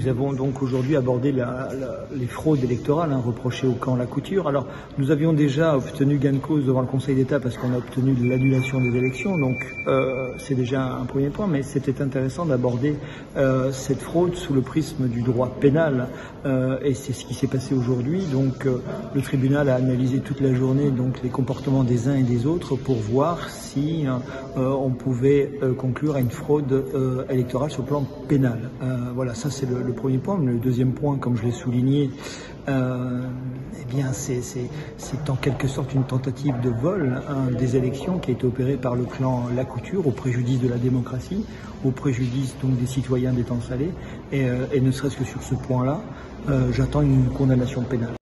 nous avons donc aujourd'hui abordé la, les fraudes électorales hein, reprochées au camp La Couture. Alors, nous avions déjà obtenu gain de cause devant le Conseil d'État parce qu'on a obtenu l'annulation des élections, donc euh, c'est déjà un premier point, mais c'était intéressant d'aborder euh, cette fraude sous le prisme du droit pénal, euh, et c'est ce qui s'est passé aujourd'hui. Donc, le tribunal a analysé toute la journée donc les comportements des uns et des autres pour voir si on pouvait conclure à une fraude électorale sur le plan pénal. voilà, ça c'est le, premier point. Le deuxième point, comme je l'ai souligné, euh, eh bien, c'est en quelque sorte une tentative de vol hein, des élections qui a été opérée par le clan La Couture au préjudice de la démocratie, au préjudice donc des citoyens des temps salés. Et, euh, et ne serait-ce que sur ce point-là, euh, j'attends une condamnation pénale.